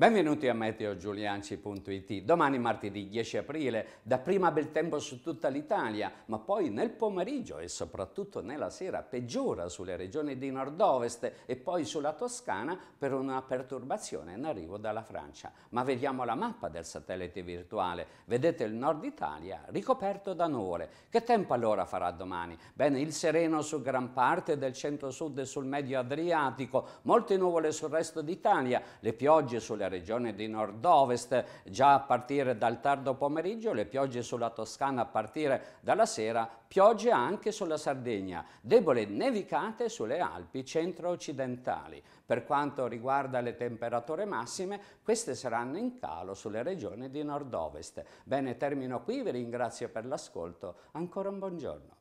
Benvenuti a meteogiulianci.it. Domani martedì 10 aprile, da prima bel tempo su tutta l'Italia, ma poi nel pomeriggio e soprattutto nella sera peggiora sulle regioni di nord-ovest e poi sulla Toscana per una perturbazione in arrivo dalla Francia. Ma vediamo la mappa del satellite virtuale. Vedete il nord Italia ricoperto da nuvole. Che tempo allora farà domani? Bene, il sereno su gran parte del centro-sud e sul medio Adriatico, molte nuvole sul resto d'Italia, le piogge sulle regione di nord-ovest già a partire dal tardo pomeriggio, le piogge sulla Toscana a partire dalla sera, piogge anche sulla Sardegna, debole nevicate sulle Alpi centro-occidentali. Per quanto riguarda le temperature massime, queste saranno in calo sulle regioni di nord-ovest. Bene, termino qui, vi ringrazio per l'ascolto, ancora un buongiorno.